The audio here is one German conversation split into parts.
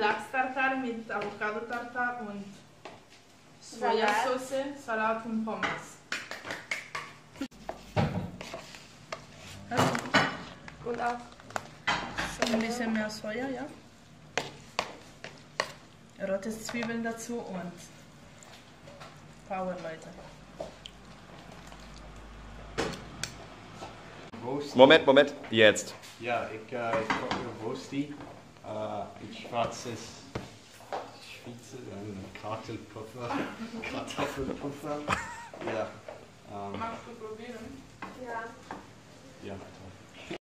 Lachs-Tartar mit Avocado-Tartar und Sojasauce, Salat und Pommes. Und auch Ein bisschen mehr Soja, ja. Rote Zwiebeln dazu und Power, Leute. Roast. Moment, Moment, jetzt. Ja, ich, äh, ich koche Roasti. Äh, schwarzes Spitze, ein Kartoffelpuffer. Kartoffelpuffer. Ja. Ähm, Magst du probieren? ja. ja, toll.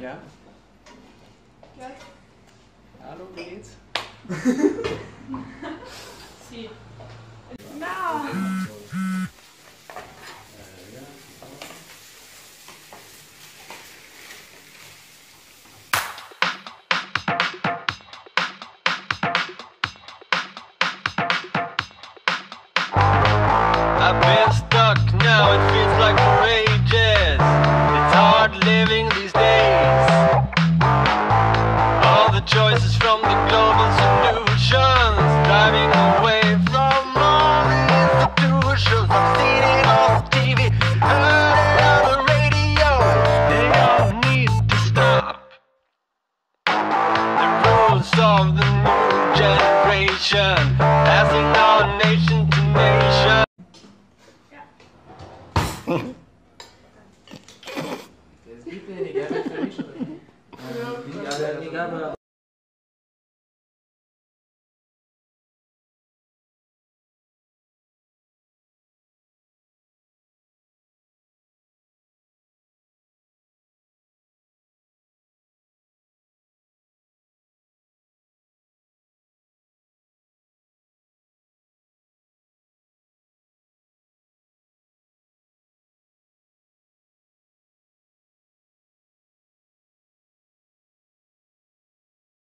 Ja? Hallo, wie geht's? Sie. I've rules of the new generation, passing our nation to nation. Es gibt wenige, ja,